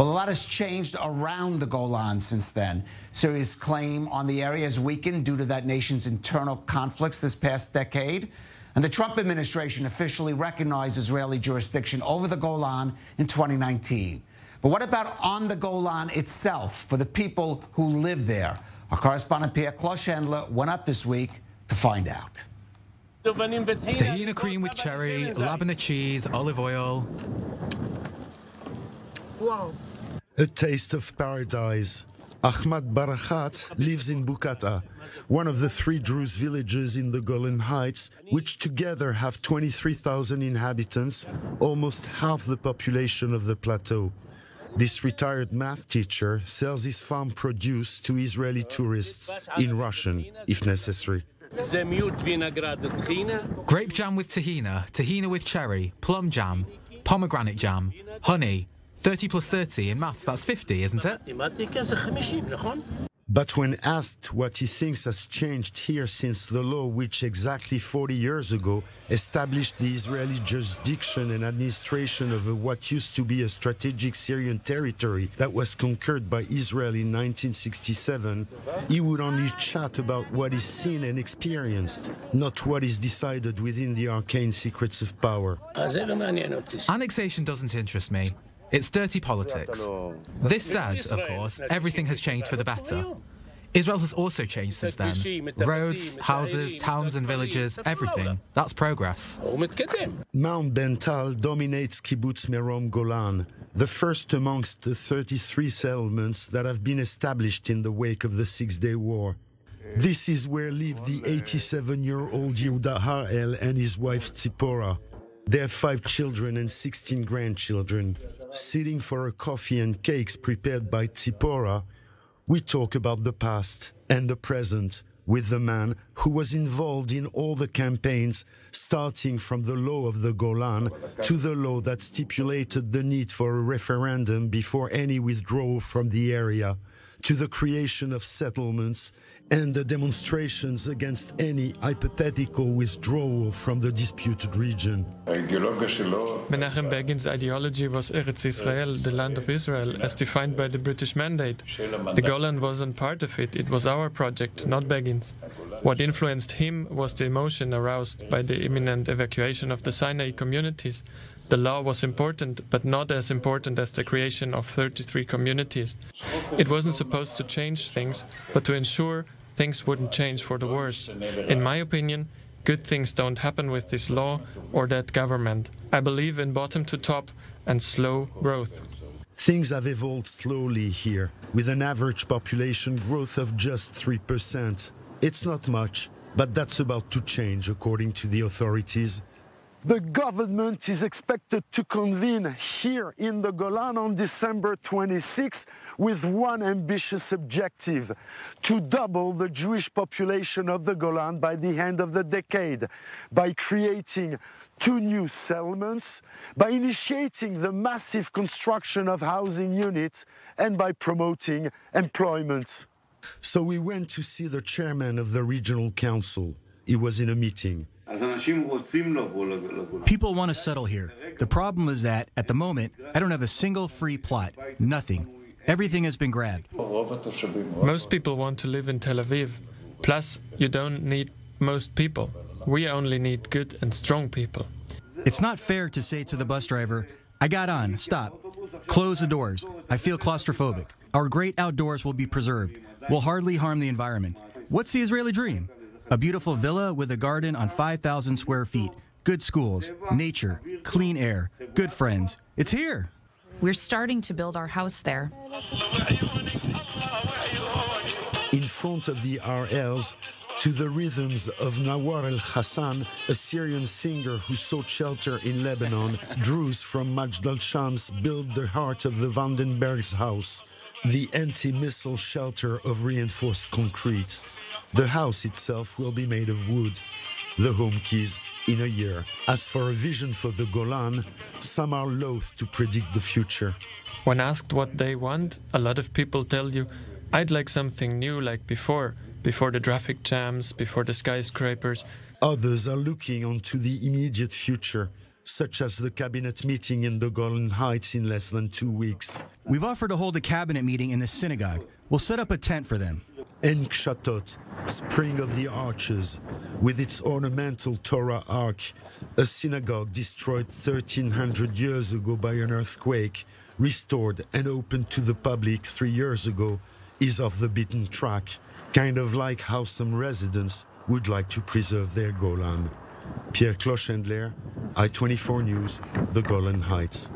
Well, a lot has changed around the Golan since then. Syria's claim on the area has weakened due to that nation's internal conflicts this past decade. And the Trump administration officially recognized Israeli jurisdiction over the Golan in 2019. But what about on the Golan itself for the people who live there? Our correspondent Pierre Klochendler went up this week to find out. Tahina cream with cherry, labneh cheese, olive oil. Wow. A taste of paradise. Ahmad Barakat lives in Bukata, one of the three Druze villages in the Golan Heights, which together have 23,000 inhabitants, almost half the population of the plateau. This retired math teacher sells his farm produce to Israeli tourists in Russian, if necessary. Grape jam with tahina, tahina with cherry, plum jam, pomegranate jam, honey. 30 plus 30 in maths, that's 50, isn't it? But when asked what he thinks has changed here since the law, which exactly 40 years ago established the Israeli jurisdiction and administration of what used to be a strategic Syrian territory that was conquered by Israel in 1967, he would only chat about what is seen and experienced, not what is decided within the arcane secrets of power. Annexation doesn't interest me. It's dirty politics. This said, of course, everything has changed for the better. Israel has also changed since then. Roads, houses, towns and villages, everything. That's progress. Mount Bental dominates Kibbutz Merom Golan, the first amongst the 33 settlements that have been established in the wake of the Six Day War. This is where live the 87 year old Yehuda Harel and his wife Tzipora. They have five children and 16 grandchildren. Sitting for a coffee and cakes prepared by Tzipora, we talk about the past and the present with the man who was involved in all the campaigns, starting from the law of the Golan to the law that stipulated the need for a referendum before any withdrawal from the area, to the creation of settlements and the demonstrations against any hypothetical withdrawal from the disputed region. Menachem Begin's ideology was Eretz Israel, the land of Israel, as defined by the British Mandate. The Golan wasn't part of it, it was our project, not Begin's. What influenced him was the emotion aroused by the imminent evacuation of the Sinai communities. The law was important, but not as important as the creation of 33 communities. It wasn't supposed to change things, but to ensure things wouldn't change for the worse. In my opinion, good things don't happen with this law or that government. I believe in bottom to top and slow growth. Things have evolved slowly here, with an average population growth of just 3%. It's not much, but that's about to change, according to the authorities. The government is expected to convene here in the Golan on December 26 with one ambitious objective to double the Jewish population of the Golan by the end of the decade by creating two new settlements, by initiating the massive construction of housing units, and by promoting employment. So we went to see the chairman of the regional council. He was in a meeting. People want to settle here. The problem is that, at the moment, I don't have a single free plot. Nothing. Everything has been grabbed. Most people want to live in Tel Aviv. Plus, you don't need most people. We only need good and strong people. It's not fair to say to the bus driver, I got on, stop. Close the doors. I feel claustrophobic. Our great outdoors will be preserved. Will hardly harm the environment. What's the Israeli dream? A beautiful villa with a garden on 5,000 square feet. Good schools, nature, clean air, good friends. It's here. We're starting to build our house there. In front of the RLs, to the rhythms of Nawar El Hassan, a Syrian singer who sought shelter in Lebanon, Druze from Majd al Shams built the heart of the Vandenberg's house, the anti missile shelter of reinforced concrete. The house itself will be made of wood. The home keys in a year. As for a vision for the Golan, some are loath to predict the future. When asked what they want, a lot of people tell you, I'd like something new like before, before the traffic jams, before the skyscrapers. Others are looking onto the immediate future, such as the cabinet meeting in the Golan Heights in less than two weeks. We've offered to hold a cabinet meeting in the synagogue. We'll set up a tent for them. En Kshatot, Spring of the Arches, with its ornamental Torah Ark, a synagogue destroyed 1300 years ago by an earthquake, restored and opened to the public three years ago, is off the beaten track, kind of like how some residents would like to preserve their Golan. Pierre Klochendler, I-24 News, the Golan Heights.